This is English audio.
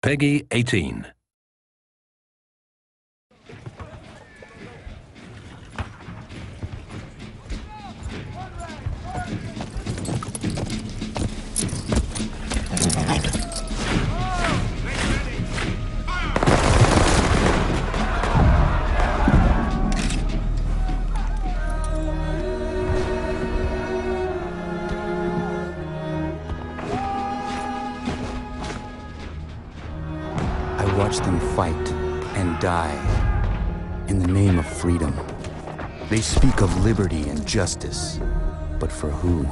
PEGI 18. Watch them fight and die in the name of freedom. They speak of liberty and justice, but for who?